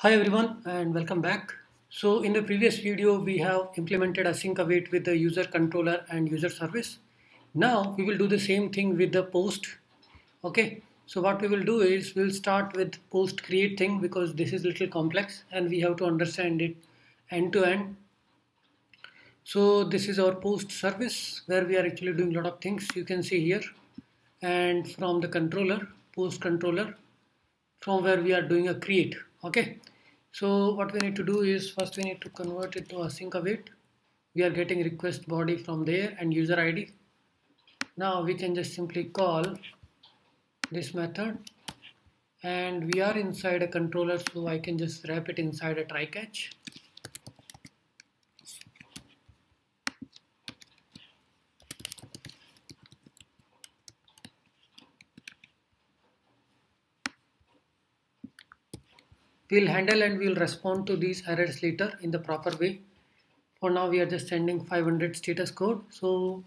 Hi everyone and welcome back. So in the previous video we have implemented async await with the user controller and user service. Now we will do the same thing with the post. Okay. So what we will do is we'll start with post create thing because this is a little complex and we have to understand it end to end. So this is our post service where we are actually doing a lot of things you can see here and from the controller post controller from where we are doing a create okay. So what we need to do is first we need to convert it to a async await we are getting request body from there and user id now we can just simply call this method. And we are inside a controller so I can just wrap it inside a try catch we'll handle and we'll respond to these errors later in the proper way. For now we are just sending 500 status code. So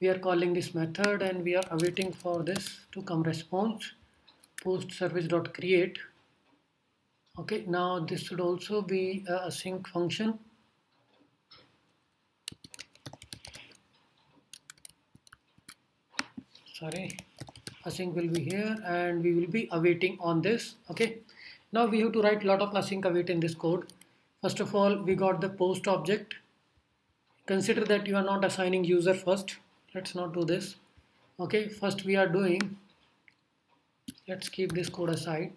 we are calling this method and we are awaiting for this to come response. Post service dot create. Okay now this should also be a async function. Sorry async will be here and we will be awaiting on this. Okay now we have to write a lot of async await in this code. First of all, we got the post object. Consider that you are not assigning user first. Let's not do this. Okay, first we are doing, let's keep this code aside.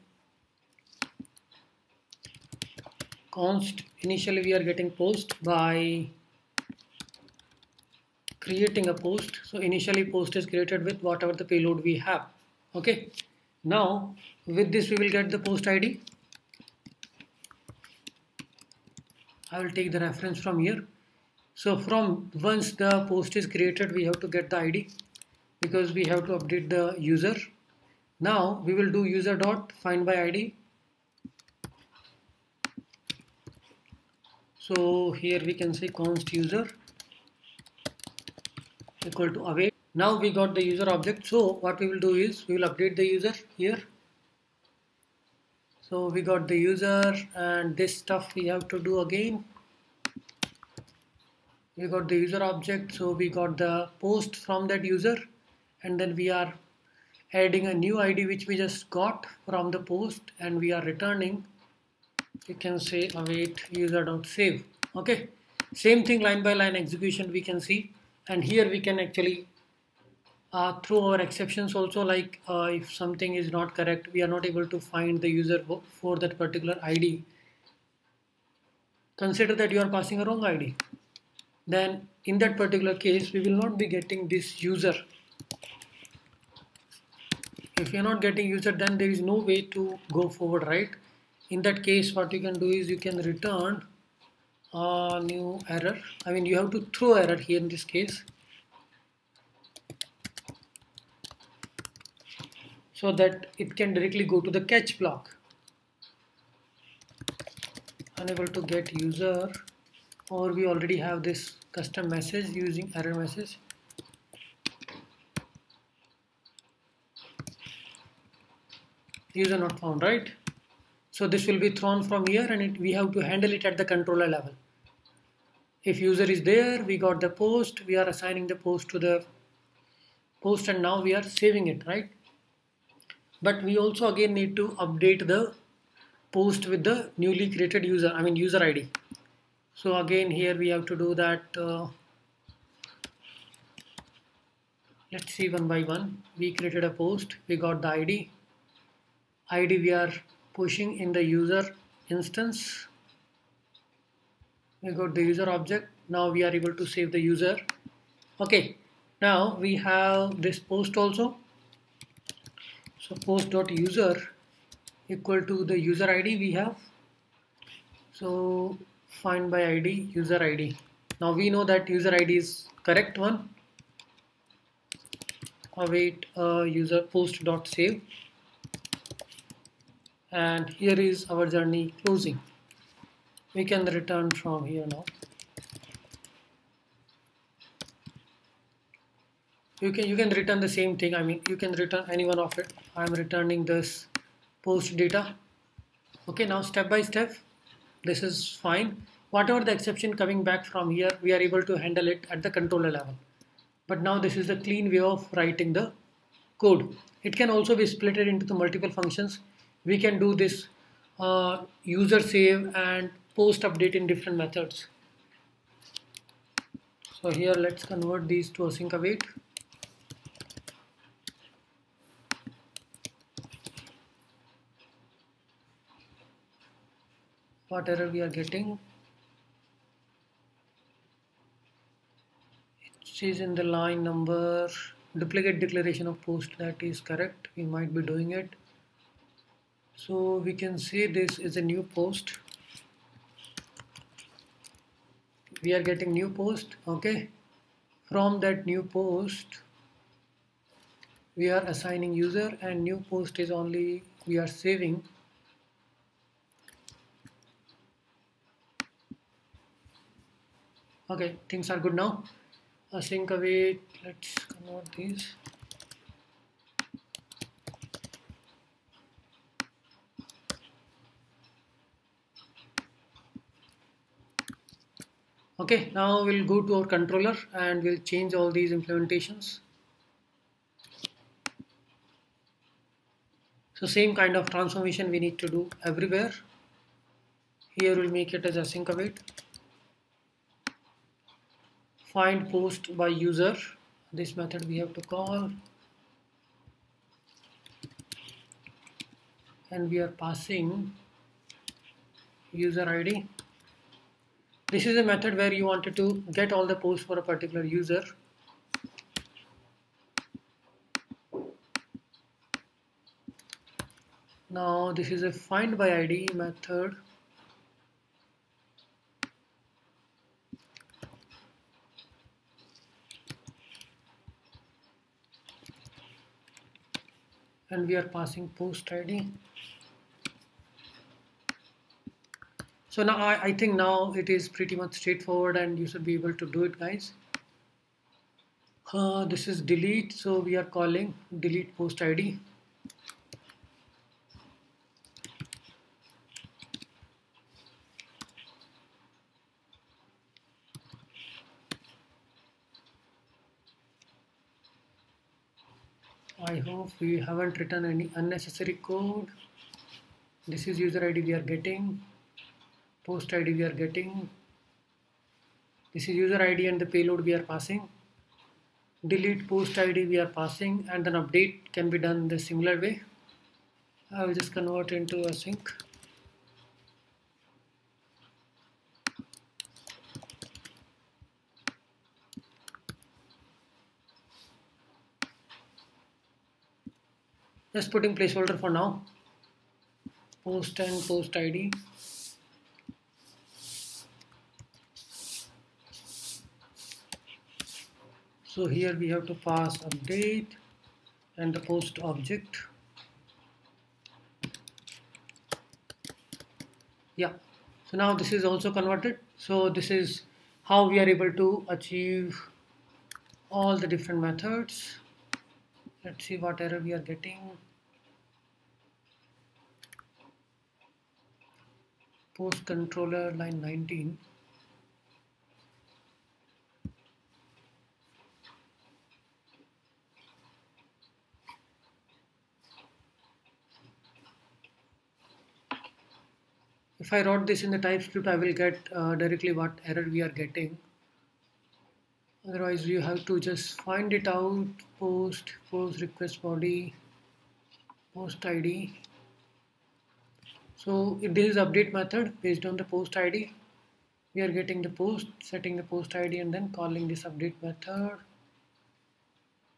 Const, initially we are getting post by creating a post. So initially post is created with whatever the payload we have. Okay, now with this we will get the post id I will take the reference from here. So from once the post is created we have to get the id because we have to update the user. Now we will do user dot find by id so here we can say const user equal to await now we got the user object. So what we will do is we will update the user here. So we got the user and this stuff we have to do again. We got the user object. So we got the post from that user. And then we are adding a new id which we just got from the post and we are returning. You can say await user dot save. Okay. Same thing line by line execution we can see. And here we can actually uh, through our exceptions also like uh, if something is not correct we are not able to find the user for that particular ID consider that you are passing a wrong ID then in that particular case we will not be getting this user. If you are not getting user then there is no way to go forward right? In that case what you can do is you can return a new error. I mean you have to throw error here in this case so that it can directly go to the catch block. Unable to get user or we already have this custom message using error message. User not found right? So this will be thrown from here and it, we have to handle it at the controller level. If user is there we got the post we are assigning the post to the post and now we are saving it right but we also again need to update the post with the newly created user I mean user ID so again here we have to do that uh, let's see one by one. We created a post we got the ID ID we are pushing in the user instance. We got the user object. Now we are able to save the user. Okay. Now we have this post also so post dot user equal to the user id we have. So find by id user id now we know that user id is correct one. Await uh, user post dot save. And here is our journey closing. We can return from here now you can you can return the same thing I mean you can return any one of it. I'm returning this post data. Okay now step by step this is fine. Whatever the exception coming back from here we are able to handle it at the controller level. But now this is the clean way of writing the code. It can also be split into the multiple functions. We can do this uh, user save and post update in different methods. So here let's convert these to async await what error we are getting. It says in the line number duplicate declaration of post that is correct. We might be doing it. So we can say this is a new post. We are getting new post okay? From that new post we are assigning user and new post is only we are saving okay things are good now. Async await let's convert these. Okay now we'll go to our controller and we'll change all these implementations. So same kind of transformation we need to do everywhere. Here we'll make it as async await find post by user. This method we have to call. And we are passing user ID this is a method where you wanted to get all the posts for a particular user. Now this is a find by ID method and we are passing post ID so now I, I think now it is pretty much straightforward and you should be able to do it guys. Uh, this is delete. So we are calling delete post ID I hope we haven't written any unnecessary code. This is user ID we are getting post ID we are getting. This is user ID and the payload we are passing. Delete post ID we are passing and then update can be done the similar way. I will just convert into async just putting placeholder for now. Post and post id so here we have to pass update and the post object. Yeah. So now this is also converted. So this is how we are able to achieve all the different methods let's see what error we are getting. Post controller line 19 if I wrote this in the TypeScript I will get uh, directly what error we are getting otherwise you have to just find it out post post request body post id so this is update method based on the post id we are getting the post setting the post id and then calling this update method.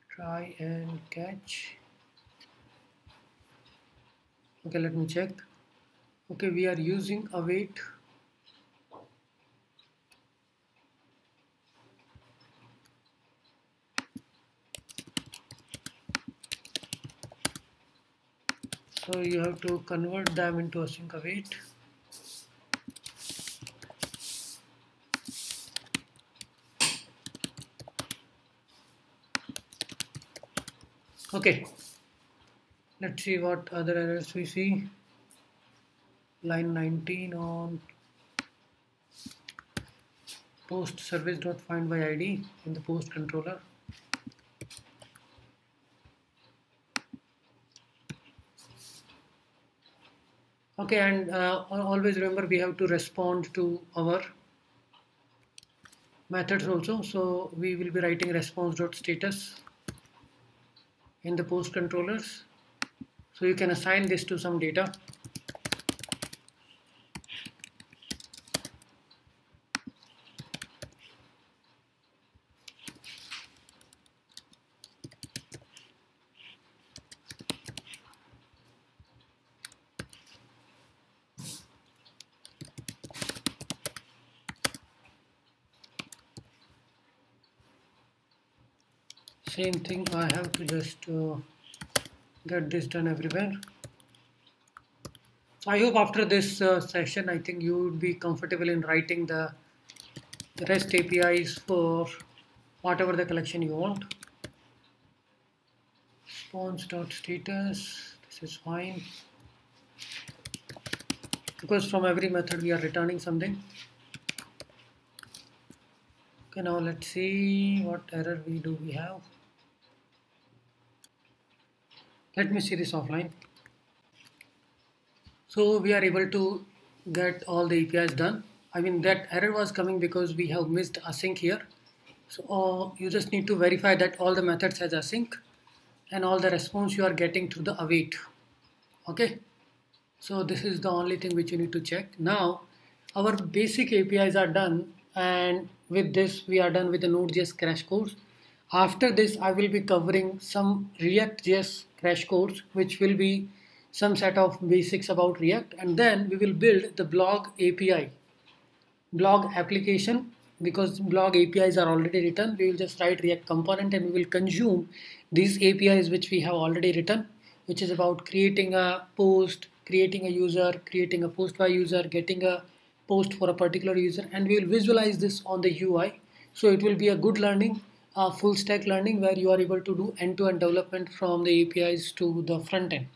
Try and catch. Okay let me check. Okay we are using await so you have to convert them into a async await okay. Let's see what other errors we see. Line 19 on post service dot find by id in the post controller okay and uh, always remember we have to respond to our methods also. So we will be writing response dot status in the post controllers. So you can assign this to some data same thing I have to just uh, get this done everywhere. So I hope after this uh, session I think you would be comfortable in writing the REST APIs for whatever the collection you want. Response.status this is fine. Because from every method we are returning something. Okay now let's see what error we do we have let me see this offline. So we are able to get all the APIs done. I mean that error was coming because we have missed async here. So uh, you just need to verify that all the methods has async and all the response you are getting through the await. Okay? So this is the only thing which you need to check. Now our basic APIs are done and with this we are done with the Node.js crash course after this I will be covering some React.js crash course which will be some set of basics about React. And then we will build the blog API blog application because blog APIs are already written. We will just write React component and we will consume these APIs which we have already written which is about creating a post creating a user creating a post by user getting a post for a particular user. And we will visualize this on the UI so it will be a good learning uh, full stack learning where you are able to do end-to-end -end development from the APIs to the front end.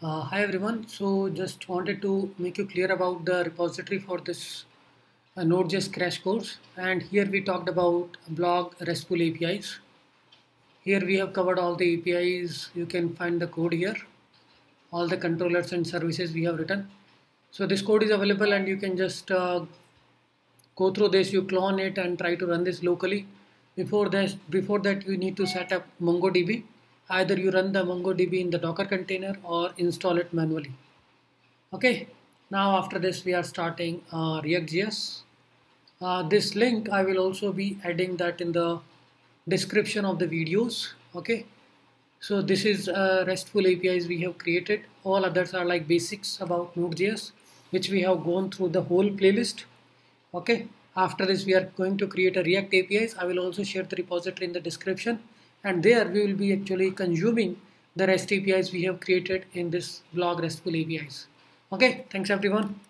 Uh, hi everyone, so just wanted to make you clear about the repository for this uh, Node.js crash course and here we talked about blog RESTful APIs. Here we have covered all the APIs, you can find the code here, all the controllers and services we have written. So this code is available and you can just uh, go through this you clone it and try to run this locally. Before this before that you need to set up mongodb. Either you run the mongodb in the docker container or install it manually. Okay. Now after this we are starting uh, react.js uh, this link i will also be adding that in the description of the videos. Okay. So this is uh, restful apis we have created. All others are like basics about node.js which we have gone through the whole playlist okay after this we are going to create a react apis. I will also share the repository in the description. And there we will be actually consuming the rest apis we have created in this blog restful apis. Okay thanks everyone